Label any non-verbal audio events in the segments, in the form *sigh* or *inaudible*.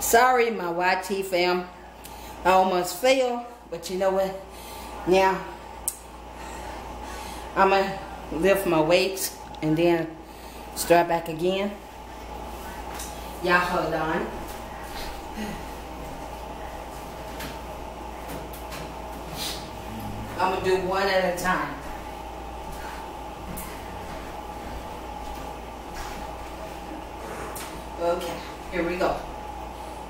Sorry, my YT fam. I almost failed, but you know what? Now, I'm going to lift my weights and then start back again. Y'all hold on. I'm going to do one at a time. Okay, here we go.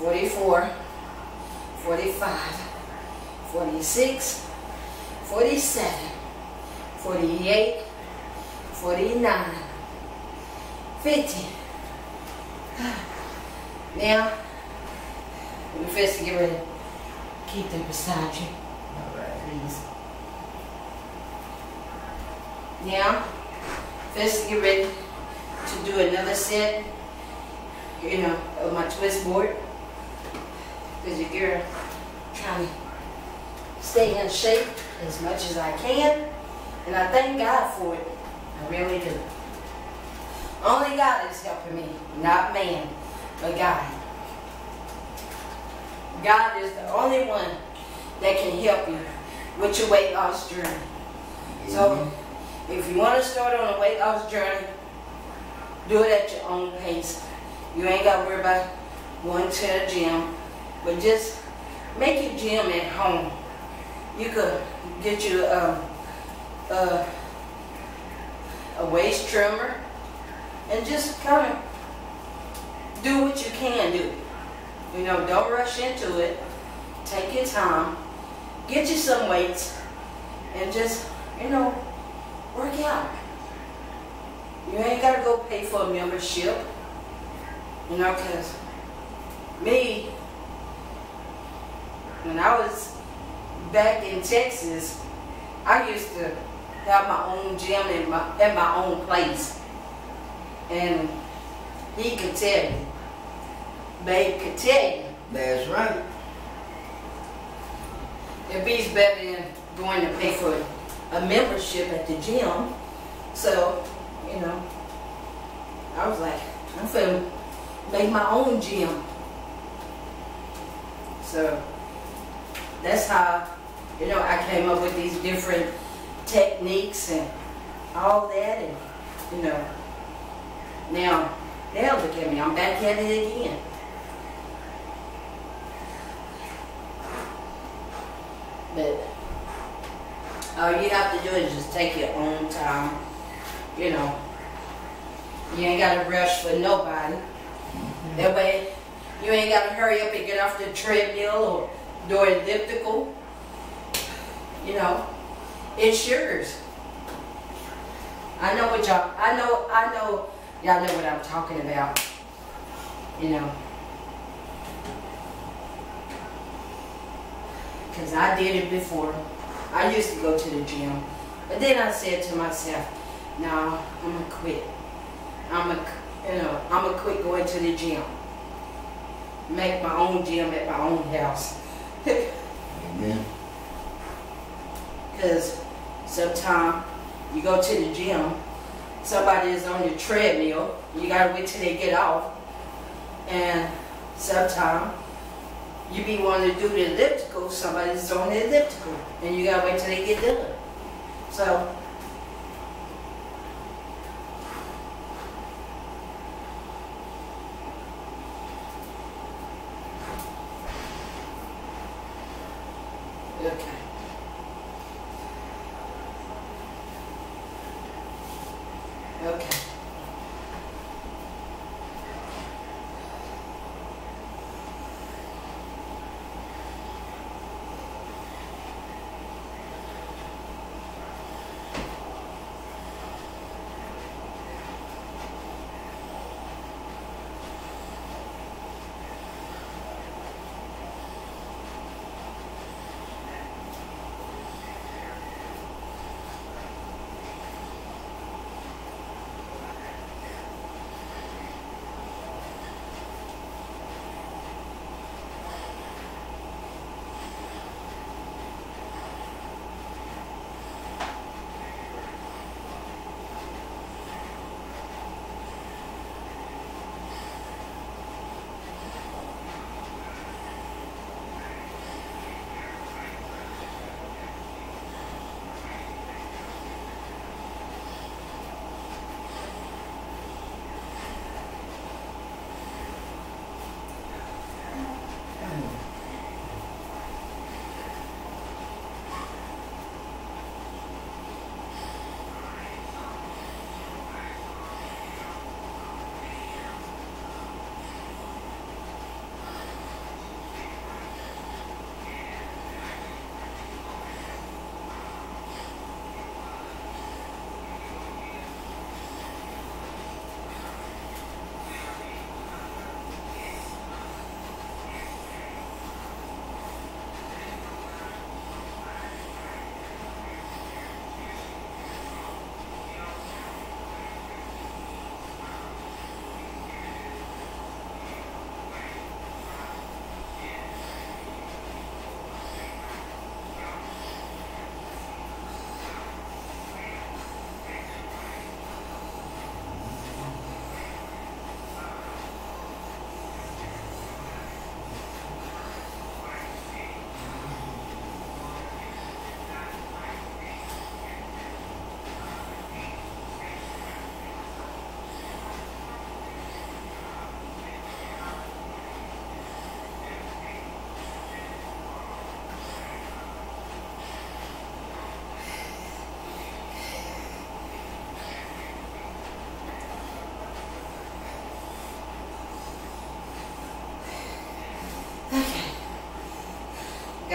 44, 45, 46, 47, 48, 49, 50. *sighs* Now, we first get ready. Keep them beside you. Please. Now, first get ready to do another set, you know, of my twist board. Because your girl trying to stay in shape as much as I can. And I thank God for it. I really do. Only God is helping me, not man, but God. God is the only one that can help you with your weight loss journey. So, if you want to start on a weight loss journey, do it at your own pace. You ain't got to worry about going to the gym, but just make your gym at home. You could get you um, uh, a waist trimmer and just kind of do what you can do. You know, don't rush into it. Take your time. Get you some weights and just, you know, work out. You ain't got to go pay for a membership. You know, because me, when I was back in Texas, I used to have my own gym in my, at my own place. And he could tell you. Babe could tell you. That's right. It beats better than going to pay for a membership at the gym. So, you know, I was like, I'm finna make my own gym. So, that's how, you know, I came up with these different techniques and all that and, you know, now, now look at me, I'm back at it again. But all you have to do is just take your own time. You know, you ain't got to rush for nobody. That way, you ain't got to hurry up and get off the treadmill or do elliptical. You know, it's yours. I know what y'all, I know, I know y'all know what I'm talking about. You know. Because I did it before. I used to go to the gym. But then I said to myself, no, I'm going to quit. I'm going to, you know, I'm going to quit going to the gym. Make my own gym at my own house. Amen. Because sometimes you go to the gym, somebody is on the treadmill, you got to wait till they get off. And Sometime you be wanting to do the elliptical, somebody's on the elliptical, and you gotta wait till they get done. So,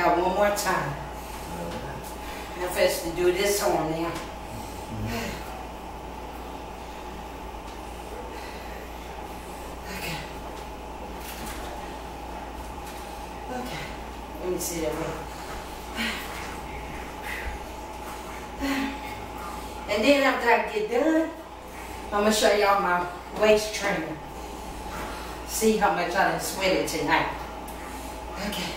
Got one more time. Now first to do this one now. Okay. Okay. Let me see that one. And then after I get done, I'm gonna show y'all my waist trainer. See how much I done sweated tonight. Okay.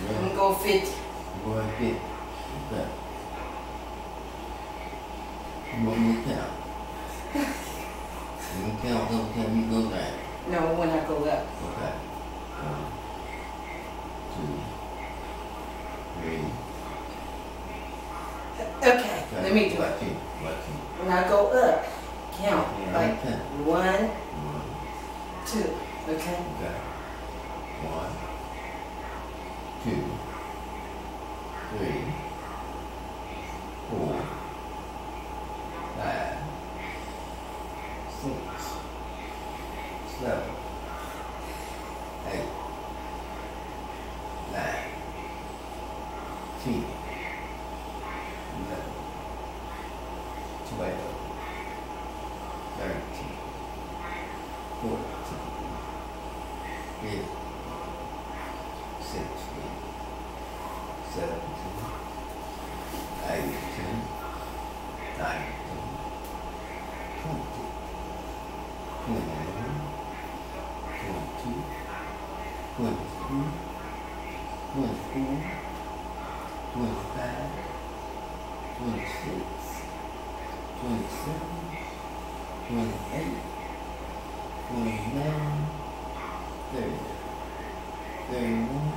I'm Yeah. gonna go fit. Go ahead, get. Okay. You want me to count? You can count time you go down. No, when I go up. Okay. One, two, three. Okay, let me do it. Watch it, watch. When I go up, count Yeah, like okay. one, One, two. Okay. okay. One, two, three, four, five, six, seven, eight, nine, ten, eleven, twelve, thirty-one,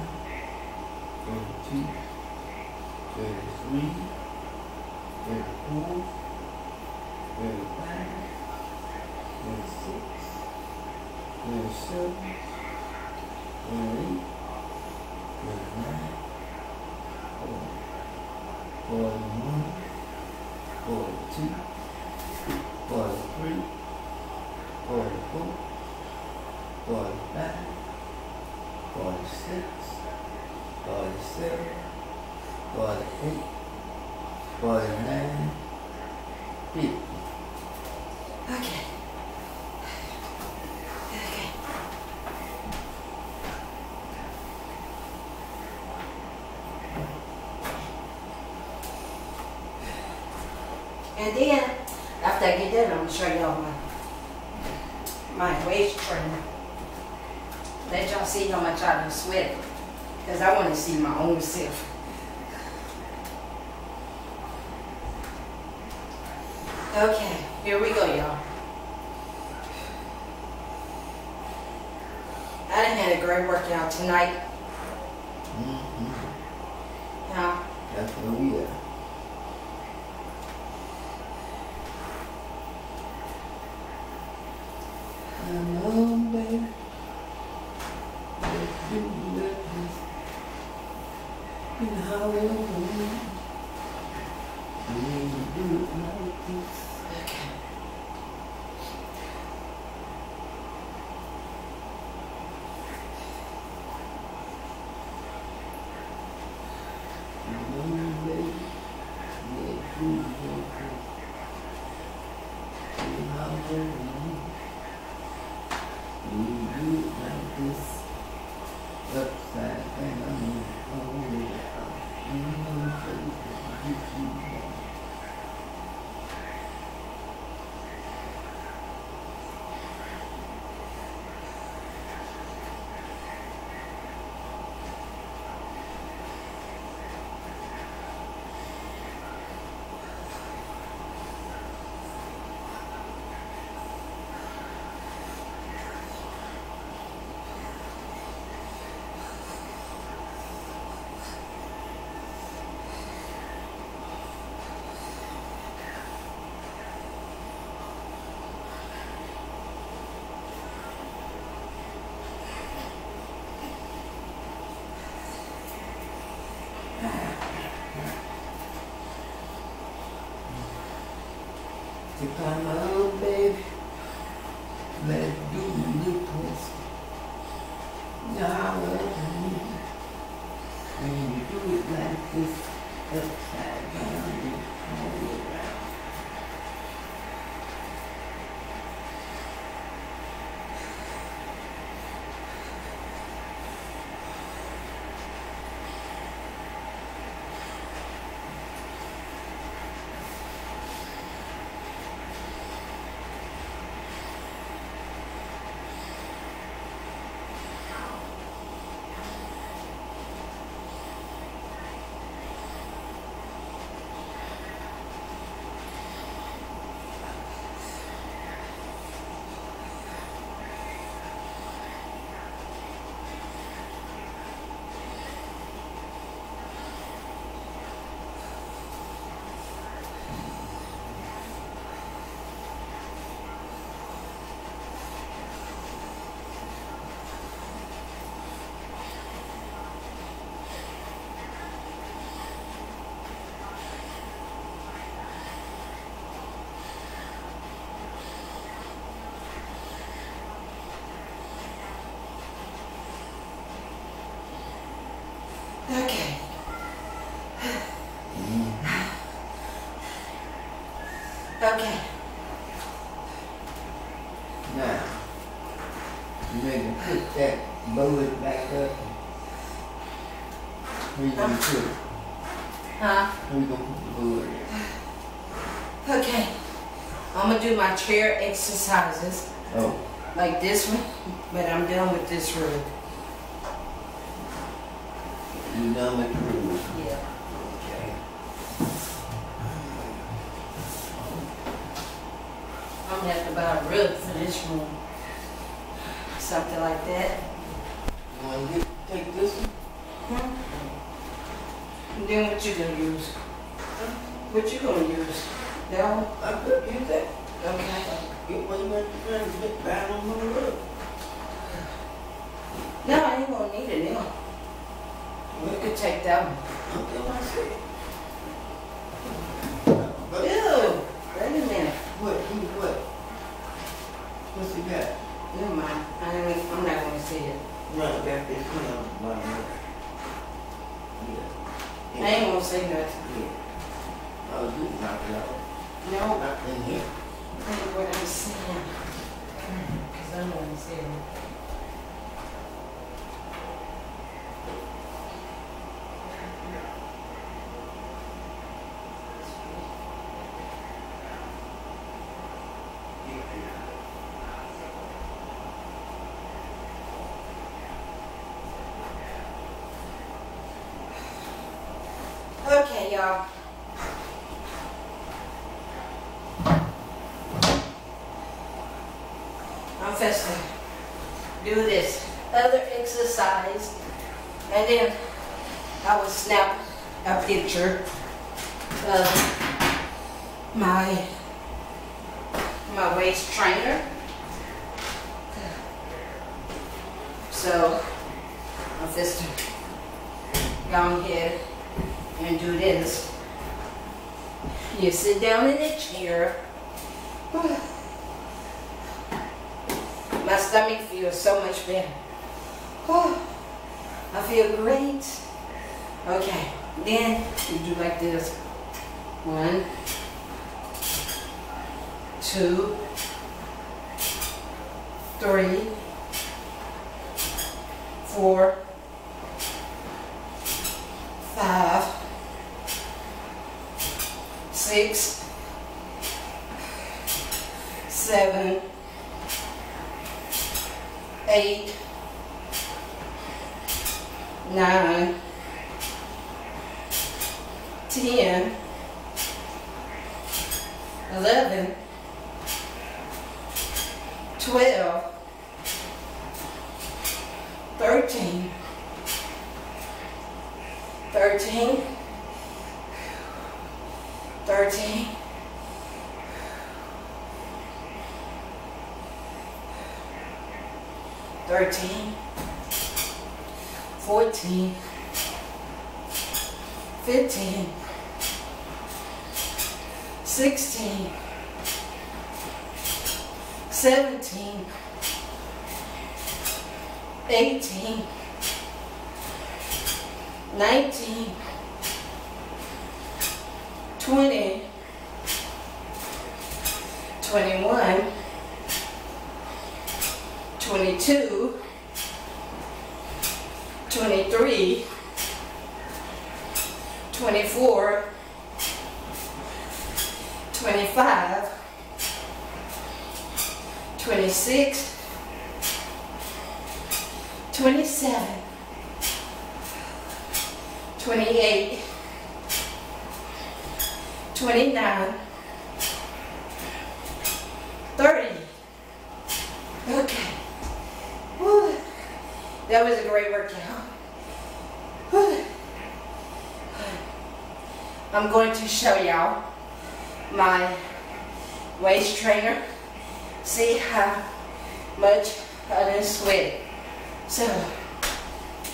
thirty-two, thirty-three, thirty-four, thirty-five, thirty-six, thirty-seven, thirty-eight, thirty-nine, Okay. Okay. And then, after I get done, I'm gonna show y'all my, my waist trainer. Let y'all see how much I done sweated. Cause I wanna see my own self. Okay, here we go, y'all. I done had a great workout tonight. Mm-hmm. Yeah. That's where we are. Come on, baby. Let's do this. And however we we do it like this. okay. Come on, baby. Let's do it like this. And however we we do it like this. Upside down, all the Okay. Now, you ready to put that bullet back up? Where you gonna put it? Huh? Where you gonna put the bullet? Okay. I'm gonna do my chair exercises Oh, like this one, but I'm done with this room. you done with the rules. don't have to buy rugs in this room. Something like that. You want to take this one? Hmm? And then what you gonna use? What you gonna use? That one? I could use that. Okay. It wasn't going to be bad on my rug. No, I ain't gonna need it now. We could take that one. Okay, I see. What's he got? Never mind. I ain't, I'm not gonna say it. No, got this one on my roof. I Yeah. ain't gonna say nothing. Yeah. Oh, you knock it out. No, Not in here. think what I'm saying. Mm, Cause I'm gonna say it. Okay, y'all. I'm fixing to do this other and then I will snap a picture of my my waist trainer. So I'm just go ahead and do this. You sit down in the chair. *sighs* My stomach feels so much better. *sighs* I feel great. Okay, then you do like this. One, two, three, four, five, six, seven, eight, nine, ten, eleven, twelve, thirteen, thirteen, thirteen. Thirteen, fourteen, fifteen, sixteen, seventeen, eighteen, nineteen, twenty, twenty-one, twenty-two, twenty-three, twenty-four, twenty-five, twenty-six, twenty-seven, twenty-eight, twenty-nine, thirty. Okay. That was a great workout. *sighs* I'm going to show y'all my waist trainer. See how much I done sweat. So,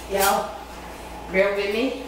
y'all, bear with me.